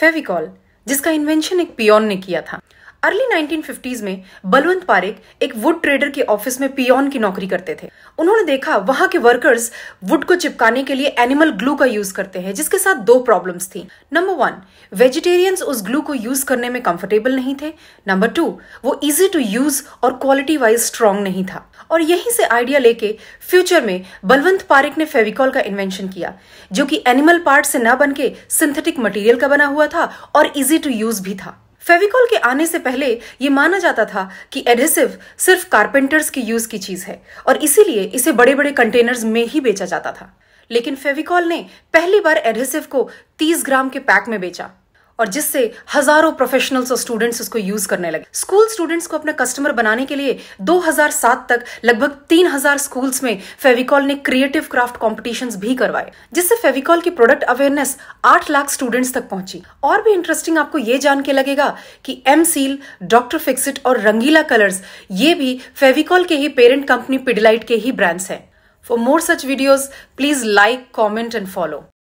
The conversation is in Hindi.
फेविकॉल जिसका इन्वेंशन एक पियोन ने किया था। अर्ली 1950s में बलवंत पारेख एक वुड ट्रेडर के ऑफ़िस में पियोन की नौकरी करते थे। उन्होंने देखा, वहाँ के वर्कर्स वुड को चिपकाने के लिए एनिमल ग्लू का यूज़ करते हैं, जिसके साथ दो प्रॉब्लम्स थी। नंबर वन वेजिटेरियंस उस ग्लू को यूज़ करने में कंफर्टेबल नहीं थे। नंबर टू वो इजी टू यूज़ और क्वालिटी वाइज स्ट्रांग नहीं था। और यहीं से आइडिया लेके फ्यूचर में बलवंत पारेख ने फेविकॉल का इन्वेंशन किया, जो कि एनिमल पार्ट से न बन के सिंथेटिक मटेरियल का बना हुआ था और इजी टू यूज़ भी था। फेविकॉल के आने से पहले ये माना जाता था कि एडहेसिव सिर्फ़ कारपेंटर्स की यूज़ की चीज़ है और इसीलिए इसे बड़े बड़े कंटेनर्स में ही बेचा जाता था। लेकिन फेविकॉल ने पहली बार एडहेसिव को 30 ग्राम के पैक में बेचा। और जिससे हज़ारों प्रोफेशनल्स और स्टूडेंट्स उसको यूज़ करने लगे। स्कूल स्टूडेंट्स को अपना कस्टमर बनाने के लिए 2007 तक लगभग 3000 स्कूल्स में फेविकॉल ने क्रिएटिव क्राफ्ट कॉम्पिटिशन भी करवाए, जिससे फेविकॉल की प्रोडक्ट अवेयरनेस आठ लाख स्टूडेंट्स तक पहुँची। और भी इंटरेस्टिंग आपको ये जान के लगेगा कि एम सील डॉक्टर फिक्सिट और रंगीला कलर्स ये भी फेविकॉल के ही पेरेंट कंपनी पिडलाइट के ही ब्रांड्स हैं। For more such videos please like comment and follow